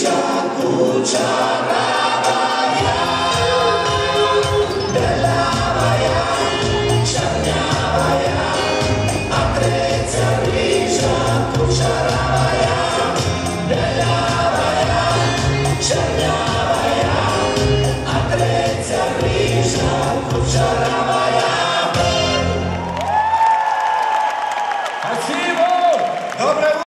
Visa